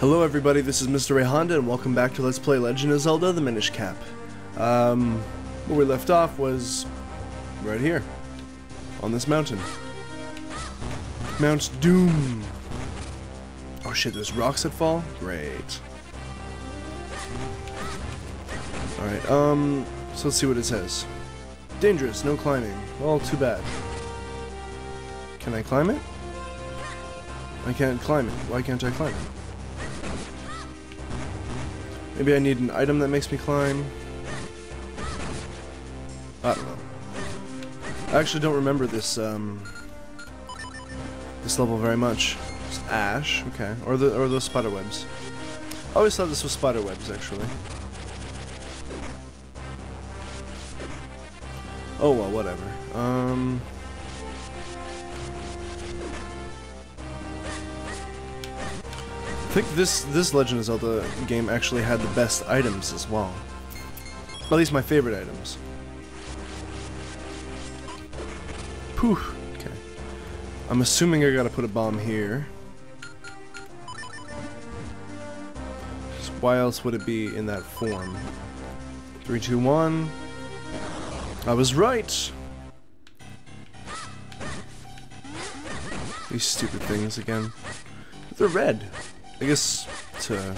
Hello everybody, this is Mr. Ray Honda and welcome back to Let's Play Legend of Zelda The Minish Cap. Um, where we left off was right here, on this mountain. Mount Doom. Oh shit, there's rocks that fall? Great. Alright, um, so let's see what it says. Dangerous, no climbing. Well, too bad. Can I climb it? I can't climb it. Why can't I climb it? Maybe I need an item that makes me climb. I don't know. I actually don't remember this um, this level very much. It's ash, okay, or the or those spider webs. I always thought this was spider webs actually. Oh well, whatever. Um. Think this this Legend of Zelda game actually had the best items as well. At least my favorite items. Poof. Okay. I'm assuming I gotta put a bomb here. So why else would it be in that form? Three, two, one. I was right! These stupid things again. They're red. I guess to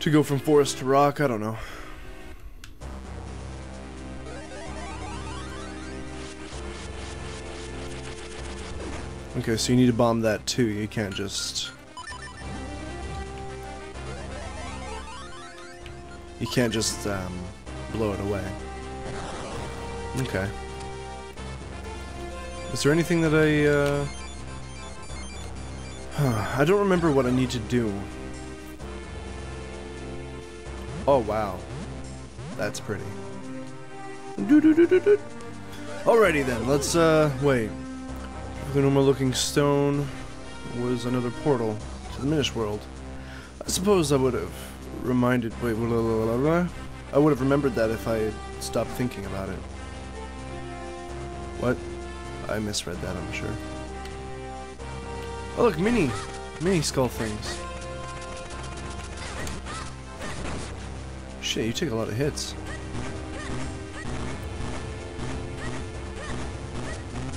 to go from forest to rock, I don't know. Okay, so you need to bomb that too. You can't just You can't just um, blow it away. Okay. Is there anything that I uh I don't remember what I need to do. Oh, wow. That's pretty. Alrighty then, let's, uh, wait. The normal looking stone was another portal to the Minish world. I suppose I would have reminded, wait, blah, blah, blah. I would have remembered that if I had stopped thinking about it. What? I misread that, I'm sure. Oh look, mini, mini skull things. Shit, you take a lot of hits.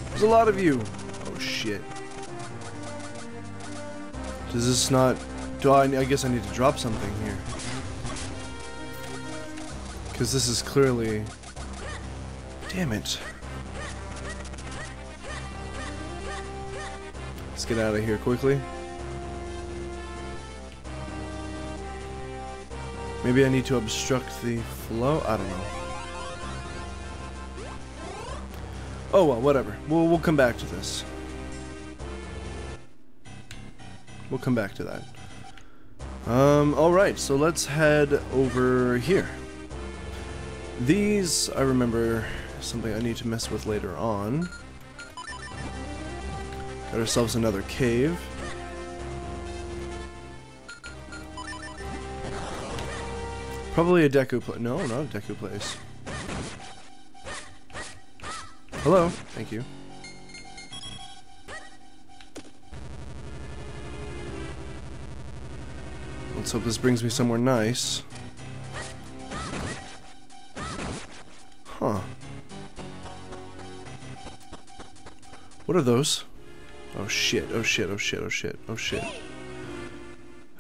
There's a lot of you. Oh shit. Does this not... Do I... I guess I need to drop something here. Because this is clearly... Damn it. Let's get out of here quickly. Maybe I need to obstruct the flow? I don't know. Oh well, whatever. We'll, we'll come back to this. We'll come back to that. Um, alright, so let's head over here. These, I remember, something I need to mess with later on. Got ourselves another cave. Probably a Deku place. No, not a Deku place. Hello. Thank you. Let's hope this brings me somewhere nice. Huh. What are those? Oh shit, oh shit, oh shit, oh shit, oh shit.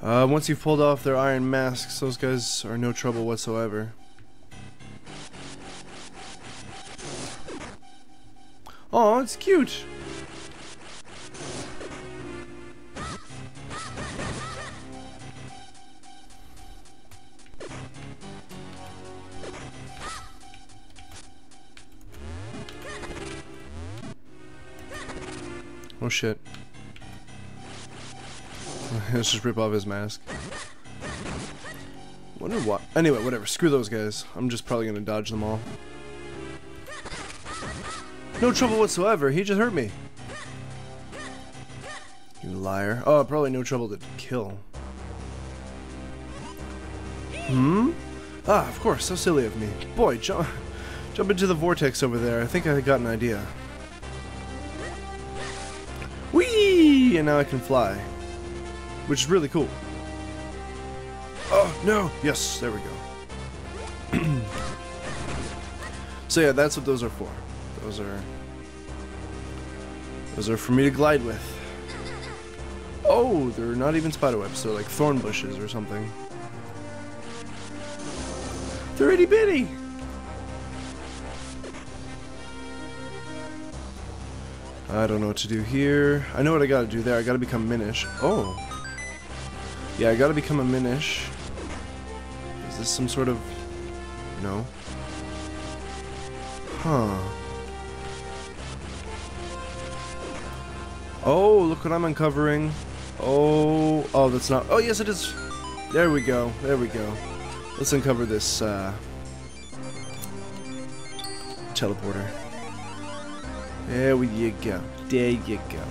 Uh, once you've pulled off their iron masks, those guys are no trouble whatsoever. Oh, it's cute! Shit. Let's just rip off his mask. Wonder what. Anyway, whatever. Screw those guys. I'm just probably gonna dodge them all. No trouble whatsoever. He just hurt me. You liar. Oh, probably no trouble to kill. Hmm? Ah, of course. So silly of me. Boy, jump, jump into the vortex over there. I think I got an idea. And now I can fly. which is really cool. Oh, no! Yes, there we go. so yeah, that's what those are for. Those are... Those are for me to glide with. Oh, they're not even spiderwebs. They're like thorn bushes or something. They're itty bitty! I don't know what to do here. I know what I gotta do there. I gotta become Minish. Oh. Yeah, I gotta become a Minish. Is this some sort of... No. Huh. Oh, look what I'm uncovering. Oh, oh, that's not... Oh, yes, it is. There we go. There we go. Let's uncover this, uh... Teleporter. There you go. There you go.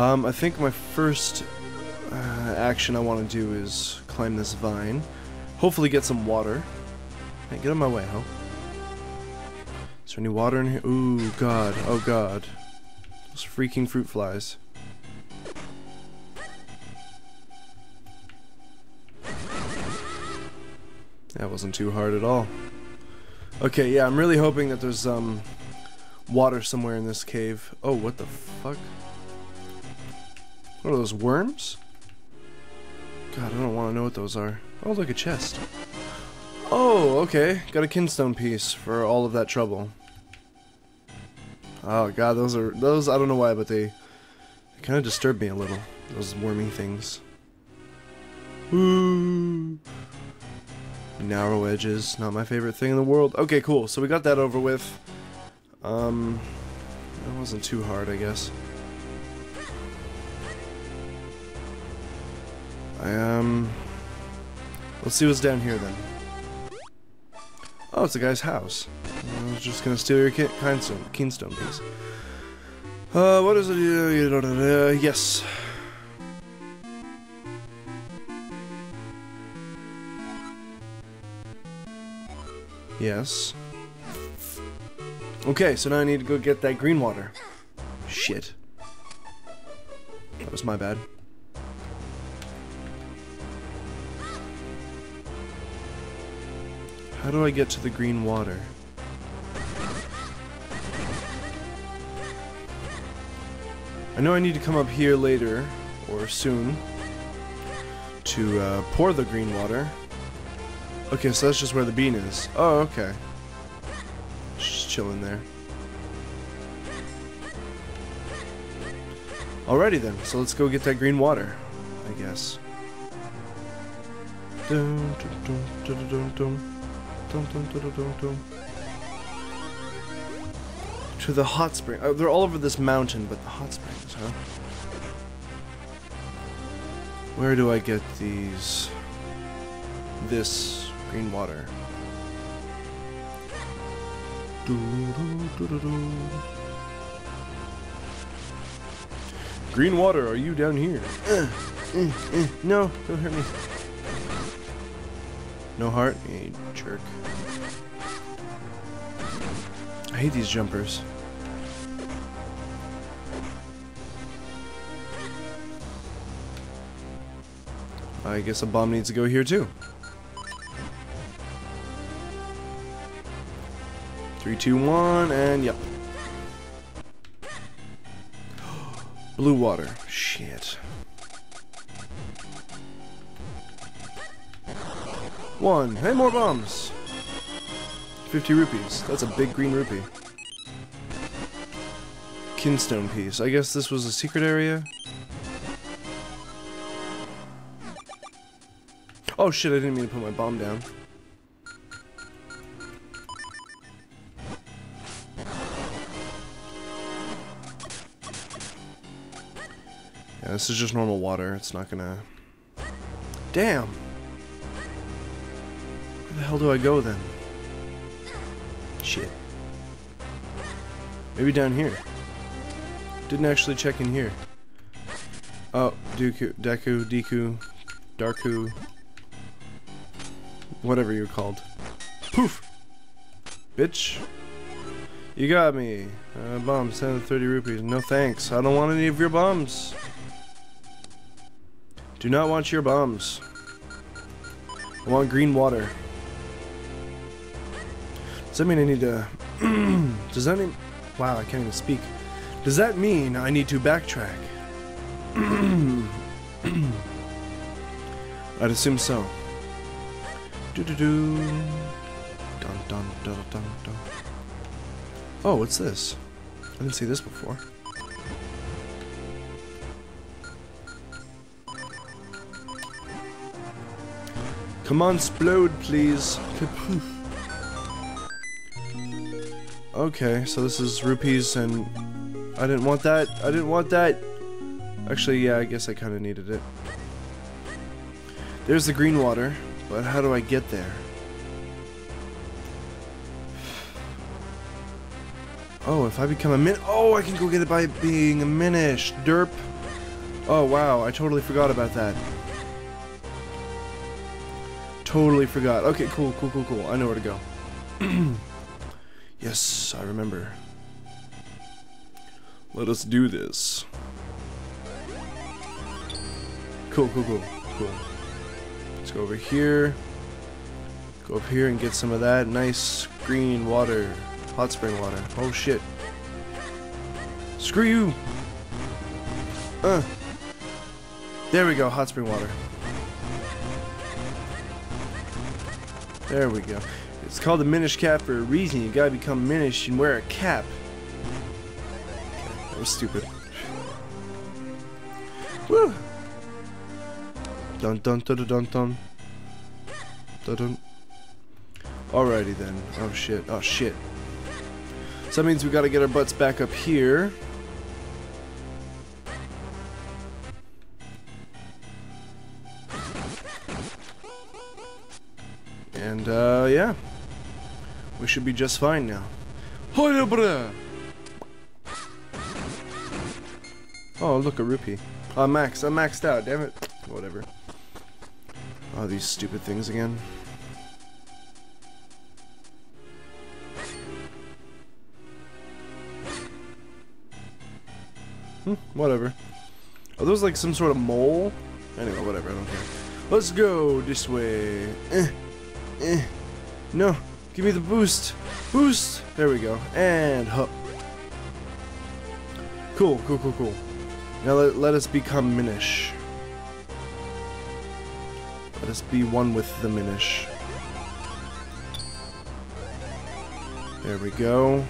Um, I think my first uh, action I want to do is climb this vine. Hopefully get some water. Hey, get of my way, ho. Is there any water in here? Ooh, God. Oh, God. Those freaking fruit flies. That wasn't too hard at all. Okay, yeah, I'm really hoping that there's, um, water somewhere in this cave. Oh, what the fuck? What are those, worms? God, I don't want to know what those are. Oh, look, a chest. Oh, okay. Got a kinstone piece for all of that trouble. Oh god, those are those I don't know why, but they, they kind of disturb me a little. Those wormy things. Ooh. Narrow edges, not my favorite thing in the world. Okay, cool. So we got that over with. Um, that wasn't too hard, I guess. I, um, let's see what's down here then. Oh, it's the guy's house. I was just gonna steal your keystone, keystone piece. Uh, what is it? Uh, yes. Yes. Okay, so now I need to go get that green water. Shit. That was my bad. How do I get to the green water? I know I need to come up here later, or soon, to uh, pour the green water. Okay, so that's just where the bean is. Oh, okay chilling there. Alrighty then, so let's go get that green water, I guess. To the hot spring. Oh, they're all over this mountain, but the hot springs, huh? Where do I get these? This green water. Green water, are you down here? Uh, uh, uh, no, don't hurt me. No heart? You jerk. I hate these jumpers. I guess a bomb needs to go here too. Three, two, one, and yep. Blue water. Shit. One. Hey, more bombs. 50 rupees. That's a big green rupee. Kinstone piece. I guess this was a secret area? Oh shit, I didn't mean to put my bomb down. Yeah, this is just normal water. It's not gonna... Damn! Where the hell do I go then? Shit. Maybe down here. Didn't actually check in here. Oh, Dooku, Deku, Deku, Darku, whatever you're called. Poof! Bitch. You got me. Uh, bomb, 730 rupees. No thanks. I don't want any of your bombs. Do not want your bombs. I want green water. Does that mean I need to... Does that mean... Wow, I can't even speak. Does that mean I need to backtrack? I'd assume so. Do do do. Dun dun dun dun dun. Oh, what's this? I didn't see this before. Come on, explode, please. Kapoof. Okay, so this is rupees and I didn't want that. I didn't want that. Actually, yeah, I guess I kind of needed it. There's the green water, but how do I get there? Oh, if I become a min- Oh, I can go get it by being a minish. Derp. Oh, wow, I totally forgot about that. Totally forgot. Okay, cool, cool, cool, cool. I know where to go. yes, I remember. Let us do this. Cool, cool, cool, cool. Let's go over here. Go up here and get some of that nice green water. Hot spring water. Oh shit. Screw you! Uh. There we go, hot spring water. There we go. It's called the Minish cap for a reason. You gotta become Minish and wear a cap. That was stupid. Woo! Dun dun dun dun dun dun. Dun dun. Alrighty then. Oh shit. Oh shit. So that means we gotta get our butts back up here. And, uh, yeah. We should be just fine now. Bruh! Oh, look, a rupee. Oh, max. I'm maxed out, damn it. Whatever. Oh, these stupid things again. Hmm, whatever. Are those like some sort of mole? Anyway, whatever, I don't care. Let's go this way. Eh, eh. No, give me the boost. Boost! There we go. And hup. Cool, cool, cool, cool. Now let, let us become Minish. Let us be one with the Minish. There we go.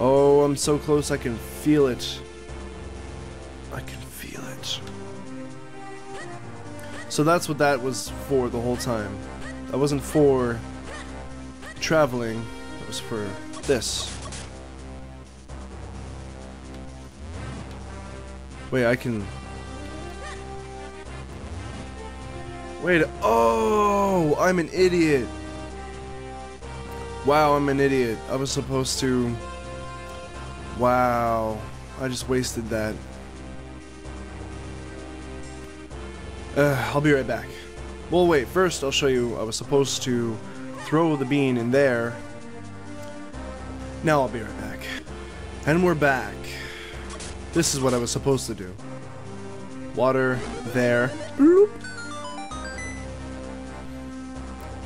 Oh, I'm so close I can feel it. I can feel it. So that's what that was for the whole time. That wasn't for traveling. That was for this. Wait, I can... Wait, oh, I'm an idiot. Wow, I'm an idiot. I was supposed to... Wow, I just wasted that. Uh, I'll be right back. Well, wait, first I'll show you I was supposed to throw the bean in there. Now I'll be right back. And we're back. This is what I was supposed to do. Water there. Bloop.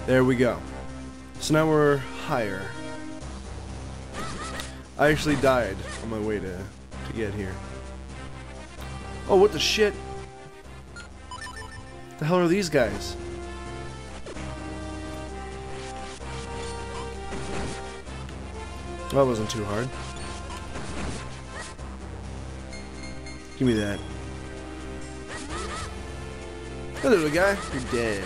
There we go. So now we're higher. I actually died on my way to, to get here. Oh, what the shit? The hell are these guys? That wasn't too hard. Give me that. Hey, little guy. You're dead.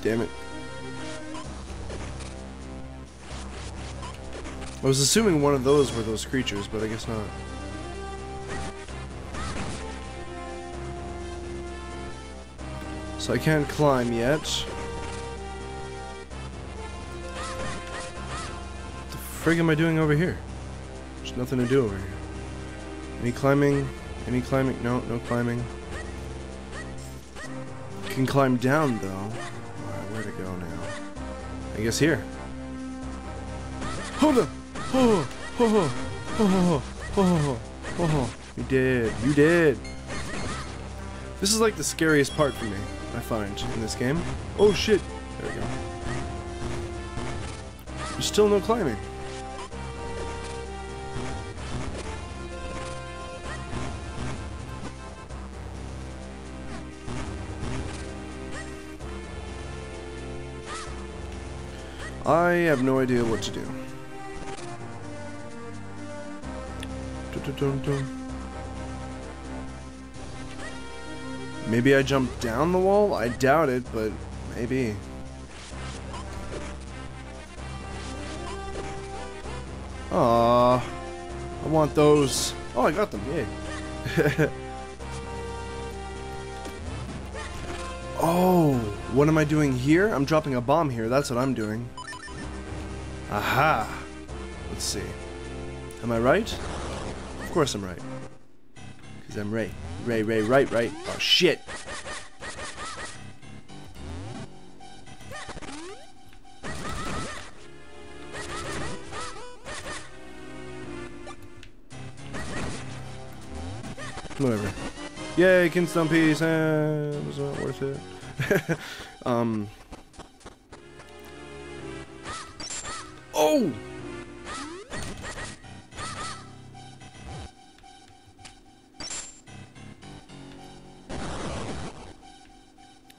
Damn it. I was assuming one of those were those creatures, but I guess not. So I can't climb yet. What the frig am I doing over here? There's nothing to do over here. Any climbing? Any climbing? No, no climbing. Can climb down though. Alright, where to go now? I guess here. Hold up! Oh, you did, you did. This is like the scariest part for me, I find, in this game. Oh shit! There we go. There's still no climbing. I have no idea what to do. Maybe I jump down the wall? I doubt it, but maybe. Ah, I want those. Oh, I got them, yay. oh, what am I doing here? I'm dropping a bomb here, that's what I'm doing. Aha! Let's see. Am I right? Of course I'm right. Because I'm right. Ray, Ray, right, right. Oh, shit! Whatever. Yay, Kinstone piece. Eh, was not worth it. um. Oh!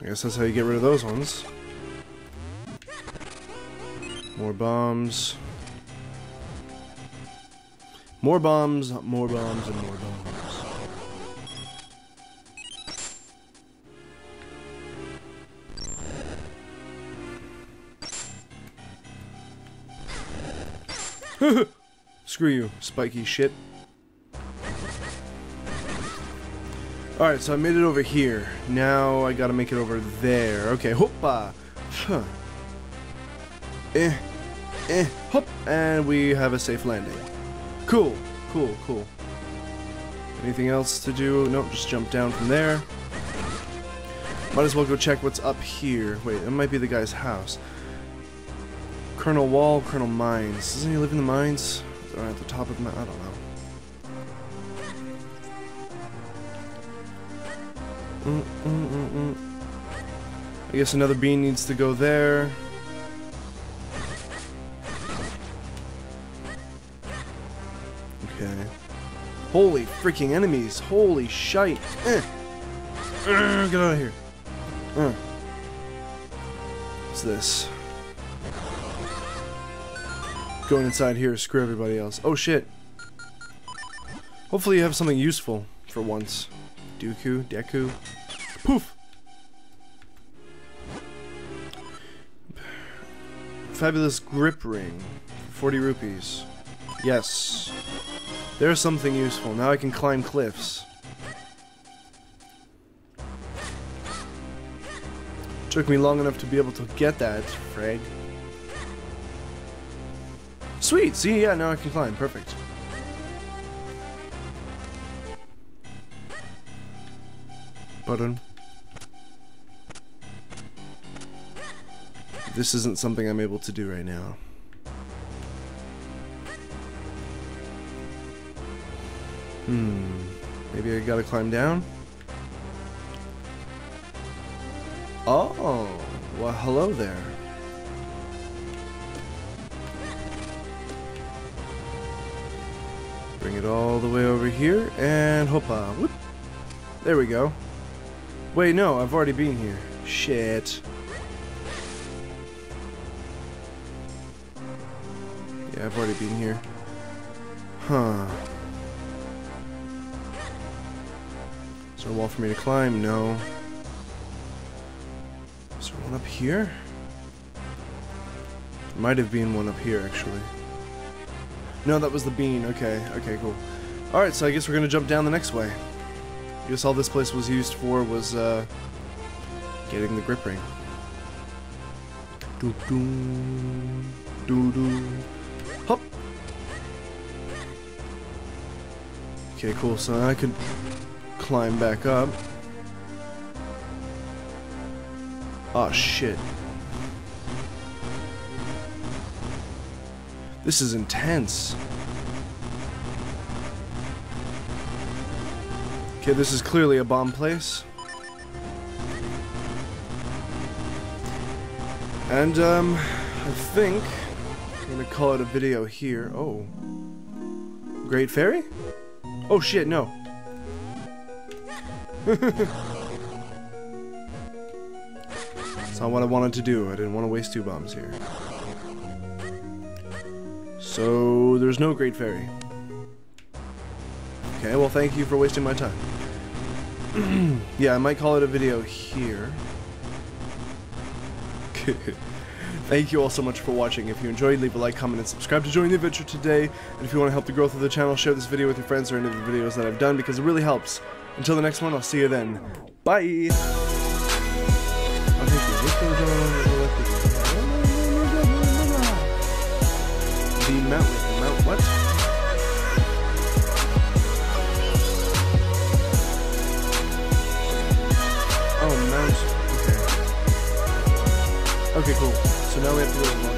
I guess that's how you get rid of those ones. More bombs. More bombs, more bombs, and more bombs. Screw you, spiky shit. Alright, so I made it over here. Now I gotta make it over there. Okay, hoppa! Huh. Eh, eh, hop! And we have a safe landing. Cool, cool, cool. Anything else to do? Nope, just jump down from there. Might as well go check what's up here. Wait, it might be the guy's house. Crenel Wall, Crenel Mines. Doesn't he live in the mines? Or at the top of the I don't know. I guess another bean needs to go there. Okay. Holy freaking enemies! Holy shite! Eh. Uh, get out of here! Uh. What's this? Going inside here, screw everybody else. Oh shit! Hopefully you have something useful for once. Dooku, Deku. Poof! Fabulous grip ring. 40 rupees. Yes. There's something useful. Now I can climb cliffs. Took me long enough to be able to get that, Frag. Sweet! See, yeah, now I can climb. Perfect. Button. This isn't something I'm able to do right now. Hmm. Maybe I gotta climb down? Oh! Well, hello there. Bring it all the way over here, and hoppa. Whoop! There we go. Wait, no, I've already been here. Shit. Yeah, I've already been here. Huh. Is there a wall for me to climb? No. Is there one up here? Might have been one up here, actually. No, that was the bean. Okay, okay, cool. Alright, so I guess we're gonna jump down the next way. I guess all this place was used for was, uh, getting the grip ring. Doo doo. Doo doo. Hop! Okay, cool, so I could climb back up. Oh shit. This is intense. Okay, this is clearly a bomb place. And, um, I think I'm gonna call it a video here. Oh. Great Fairy? Oh shit, no. It's not what I wanted to do. I didn't want to waste two bombs here. So, there's no Great Fairy. Okay, well thank you for wasting my time. yeah, I might call it a video here. Thank you all so much for watching. If you enjoyed, leave a like, comment, and subscribe to join the adventure today. And if you want to help the growth of the channel, share this video with your friends or any of the videos that I've done because it really helps. Until the next one, I'll see you then. Bye! Oh, mount, okay. Okay, cool. So now we have to go